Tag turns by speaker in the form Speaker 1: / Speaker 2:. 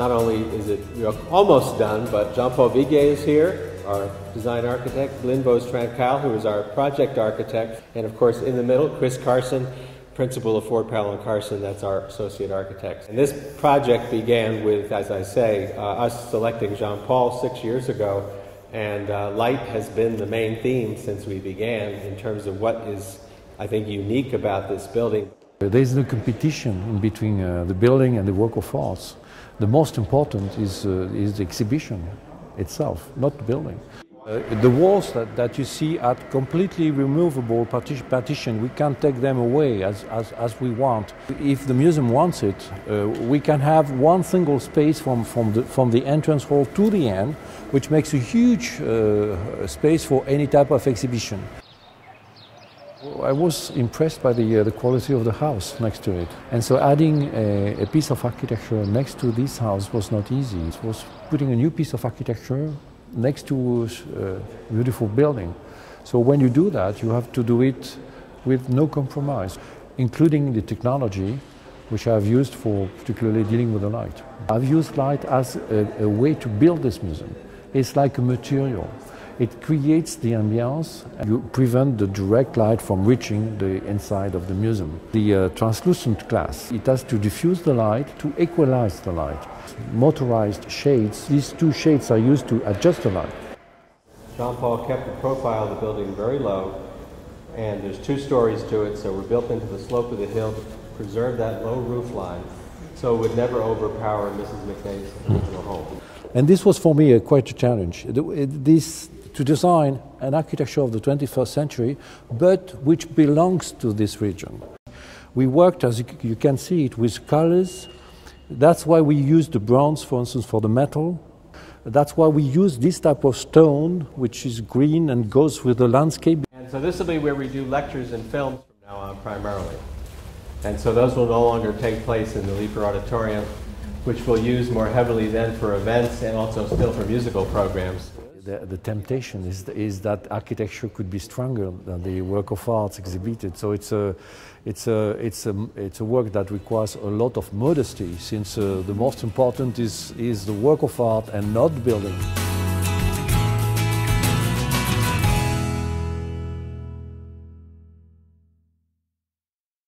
Speaker 1: not only is it almost done, but Jean-Paul Viguier is here, our design architect, Lynn Vos-Trancal, who is our project architect, and of course in the middle, Chris Carson, principal of Ford Powell and Carson, that's our associate architect. And this project began with, as I say, uh, us selecting Jean-Paul six years ago, and uh, light has been the main theme since we began in terms of what is, I think, unique about this building.
Speaker 2: There is no competition in between uh, the building and the work of arts. The most important is, uh, is the exhibition itself, not the building. Uh, the walls that, that you see are completely removable partition, partition. We can't take them away as, as, as we want. If the museum wants it, uh, we can have one single space from, from, the, from the entrance hall to the end, which makes a huge uh, space for any type of exhibition. I was impressed by the, uh, the quality of the house next to it. And so adding a, a, piece of architecture next to this house was not easy. It was putting a new piece of architecture next to uh, a beautiful building. So when you do that, you have to do it with no compromise, including the technology which I've used for particularly dealing with the light. I've used light as a, a way to build this museum. It's like a material. It creates the ambience and you prevent the direct light from reaching the inside of the museum. The uh, translucent glass, it has to diffuse the light to equalize the light. Motorized shades, these two shades are used to adjust the light.
Speaker 1: Jean-Paul kept the profile of the building very low and there's two stories to it, so we're built into the slope of the hill to preserve that low roof line so it would never overpower Mrs. McNay's original home.
Speaker 2: And this was for me a, quite a challenge. This to design an architecture of the 21st century, but which belongs to this region. We worked, as you can see it, with colors. That's why we used the bronze, for instance, for the metal. That's why we use this type of stone, which is green and goes with the landscape.
Speaker 1: And so this will be where we do lectures and films from now on primarily. And so those will no longer take place in the Leeper Auditorium, which we'll use more heavily then for events and also still for musical programs.
Speaker 2: The, the, temptation is, is that architecture could be stronger than the work of arts exhibited. So it's a, it's a, it's a, it's a work that requires a lot of modesty since uh, the most important is, is the work of art and not building.